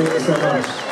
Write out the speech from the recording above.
Justice, thank you so much.